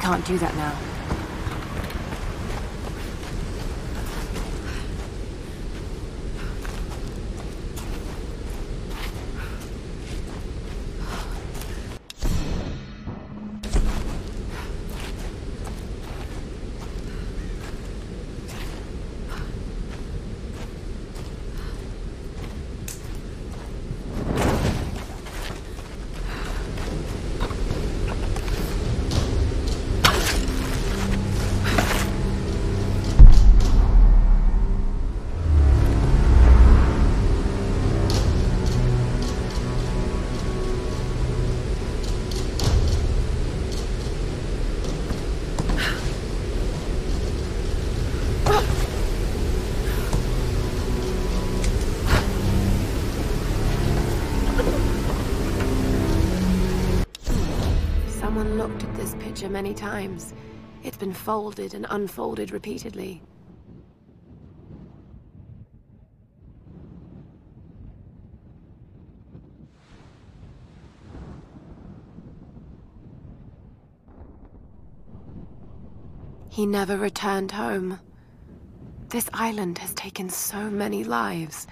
can't do that now. Many times. It's been folded and unfolded repeatedly. He never returned home. This island has taken so many lives.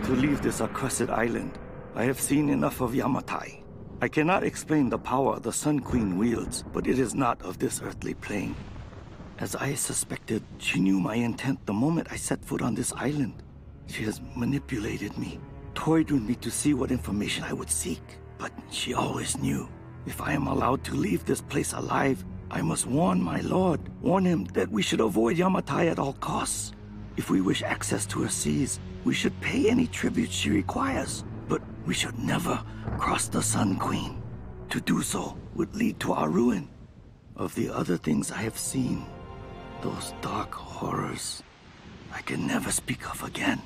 Me to leave this accursed island. I have seen enough of Yamatai. I cannot explain the power the Sun Queen wields, but it is not of this earthly plane. As I suspected, she knew my intent the moment I set foot on this island. She has manipulated me, toyed with me to see what information I would seek. But she always knew. If I am allowed to leave this place alive, I must warn my lord, warn him that we should avoid Yamatai at all costs. If we wish access to her seas, we should pay any tribute she requires. But we should never cross the Sun Queen. To do so would lead to our ruin. Of the other things I have seen, those dark horrors, I can never speak of again.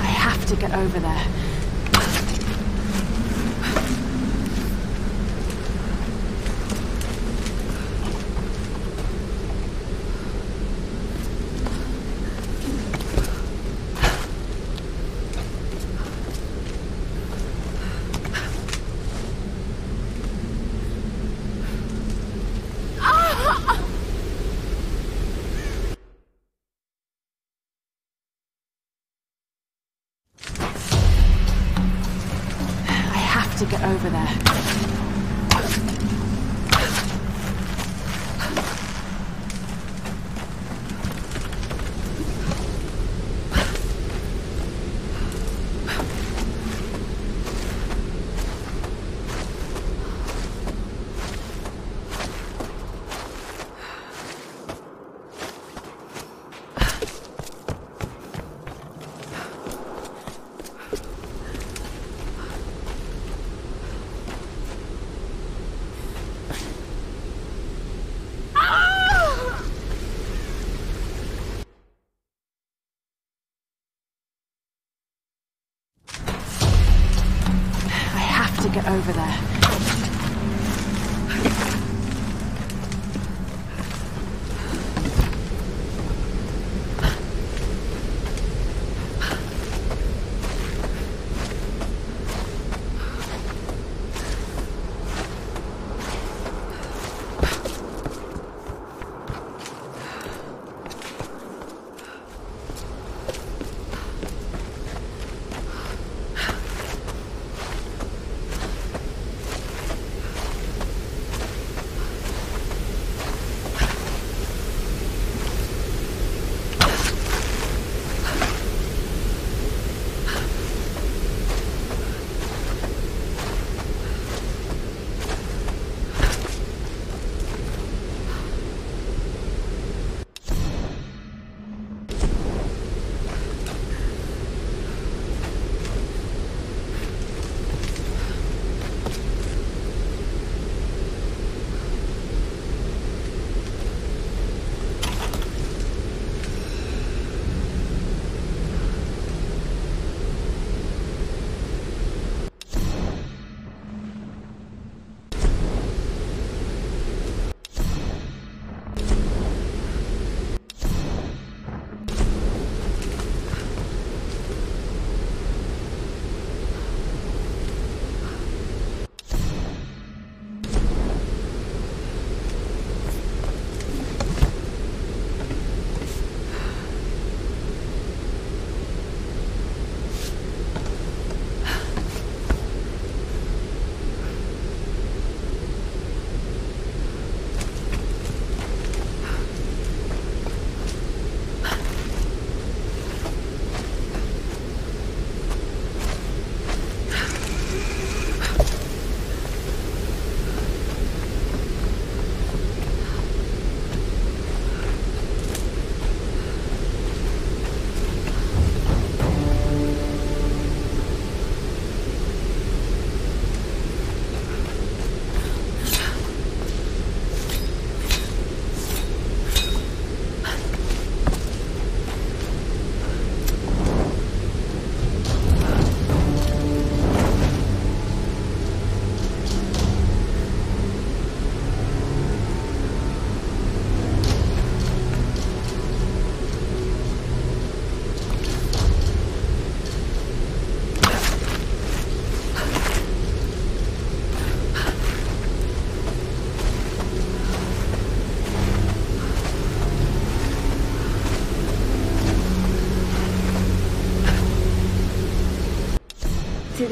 I have to get over there. I have to get over there. I have to get over there.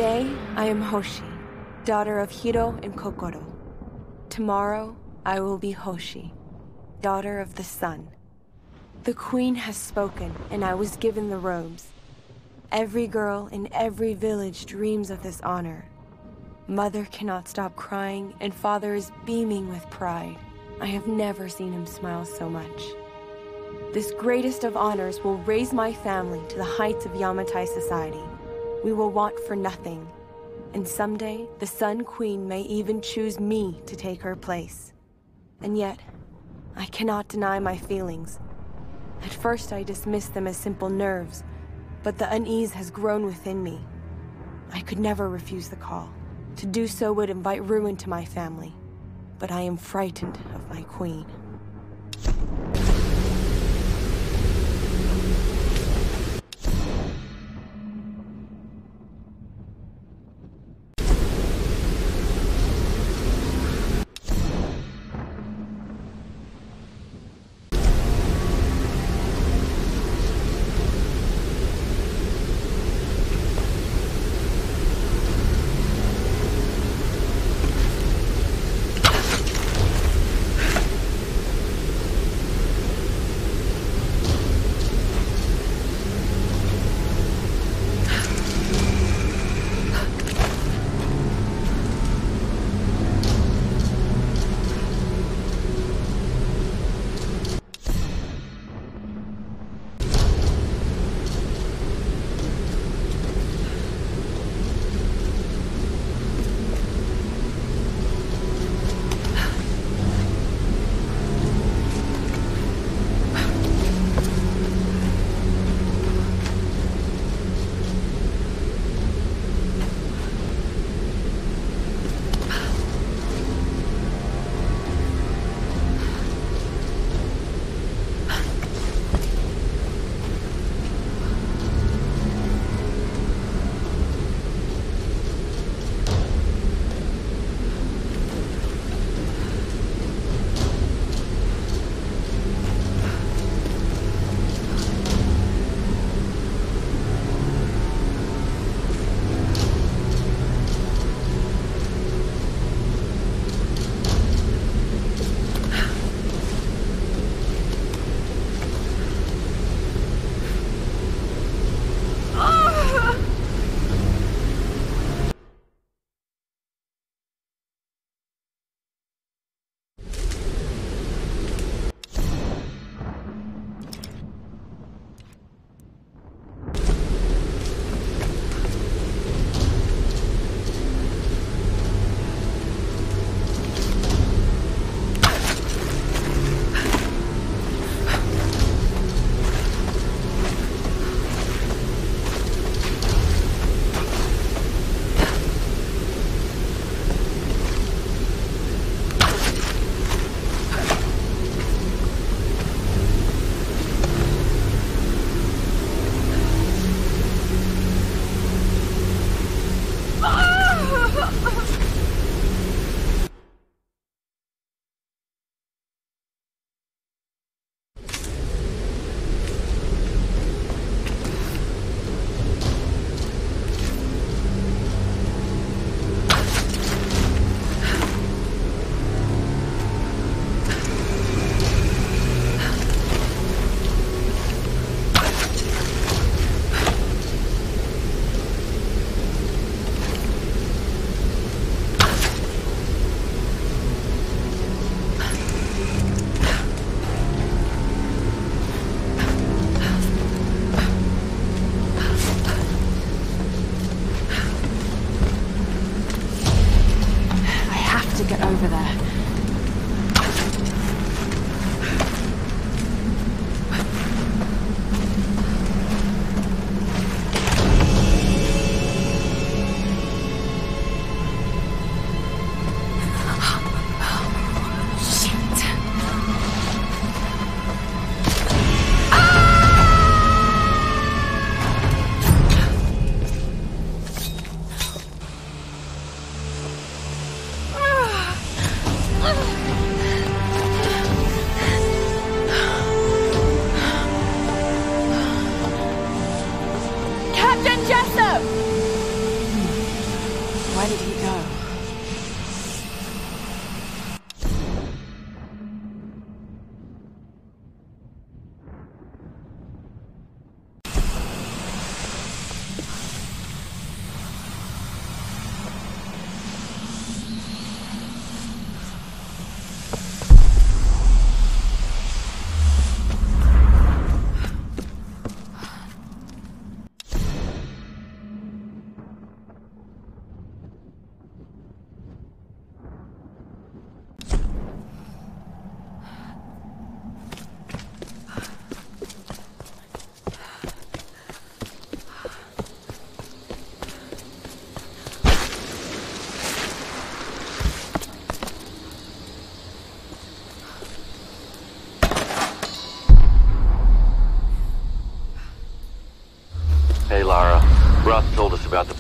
Today, I am Hoshi, daughter of Hiro and Kokoro. Tomorrow, I will be Hoshi, daughter of the sun. The queen has spoken, and I was given the robes. Every girl in every village dreams of this honor. Mother cannot stop crying, and father is beaming with pride. I have never seen him smile so much. This greatest of honors will raise my family to the heights of Yamatai society. We will want for nothing. And someday, the Sun Queen may even choose me to take her place. And yet, I cannot deny my feelings. At first I dismissed them as simple nerves, but the unease has grown within me. I could never refuse the call. To do so would invite ruin to my family. But I am frightened of my queen.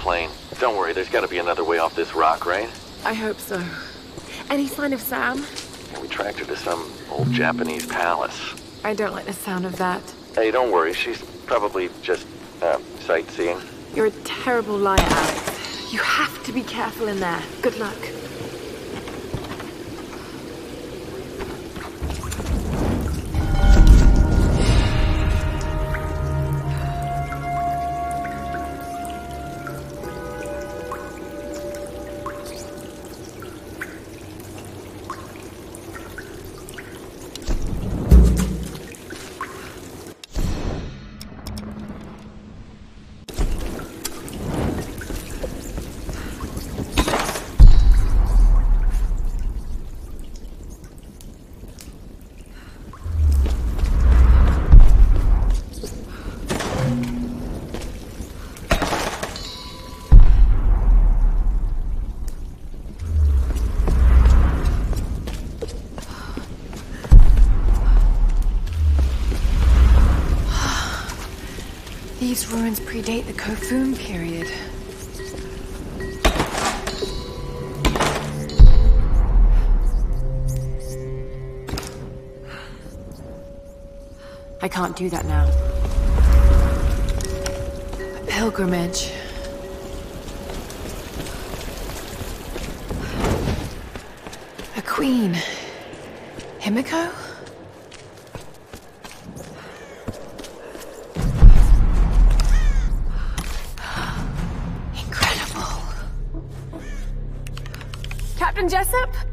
Plane. Don't worry, there's gotta be another way off this rock, right? I hope so. Any sign of Sam? We tracked her to some old Japanese palace. I don't like the sound of that. Hey, don't worry, she's probably just, uh, sightseeing. You're a terrible liar, Alex. You have to be careful in there. Good luck. These ruins predate the Kofun period. I can't do that now. A pilgrimage. A queen. Himiko? Captain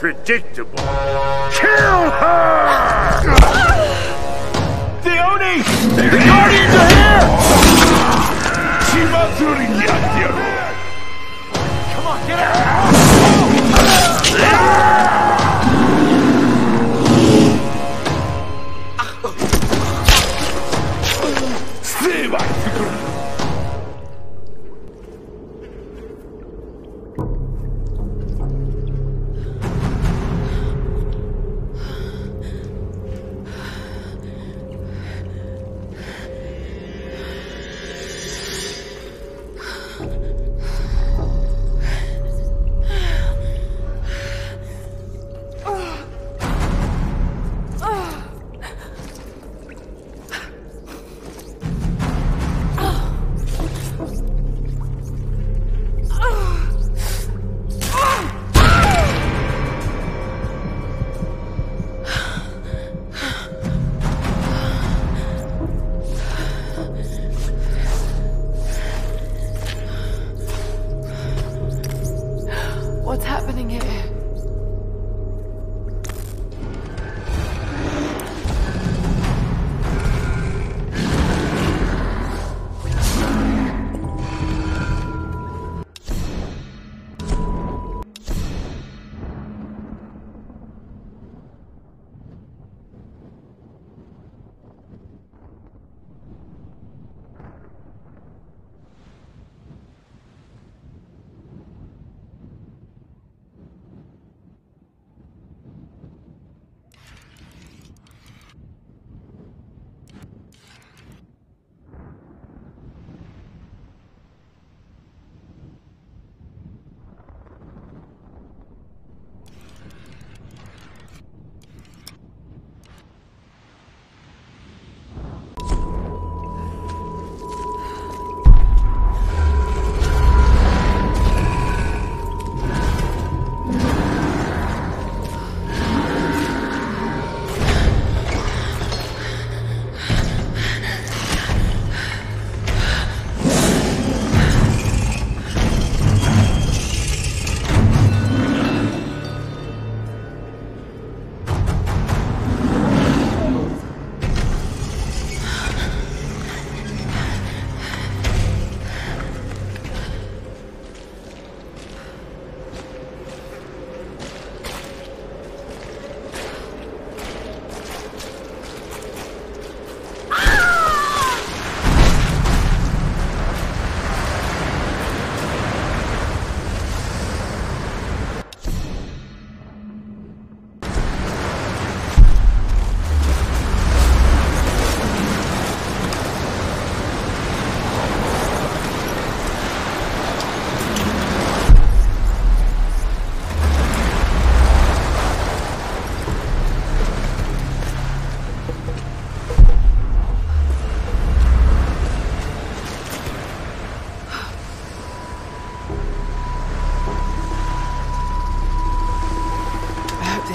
predictable.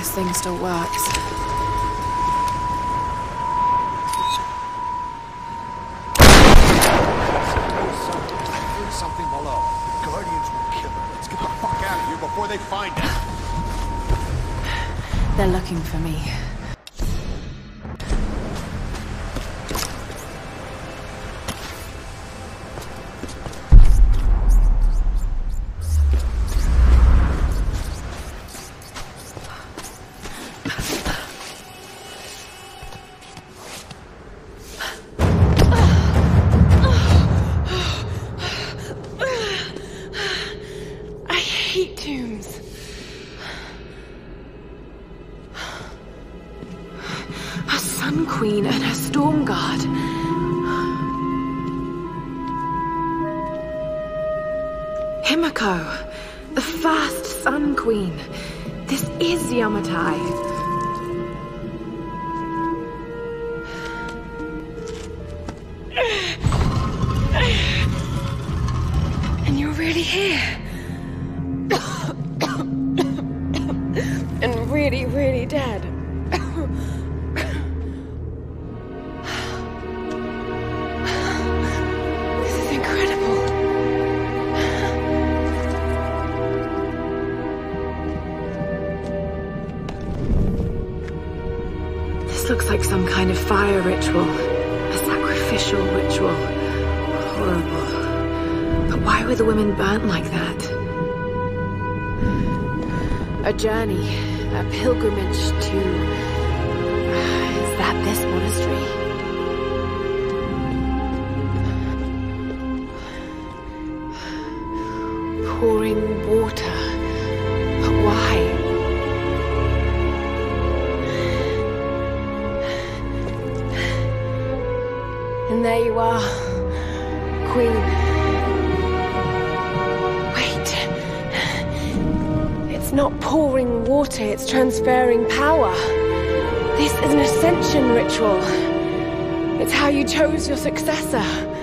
This thing still works. something below. The Guardians will kill him. Let's get the fuck out of here before they find us. They're looking for me. This is Yamatai. And you're really here. A pilgrimage to. Uh, is that this monastery? Pouring water. But why? And there you are, Queen. Not pouring water, it's transferring power. This is an ascension ritual. It's how you chose your successor.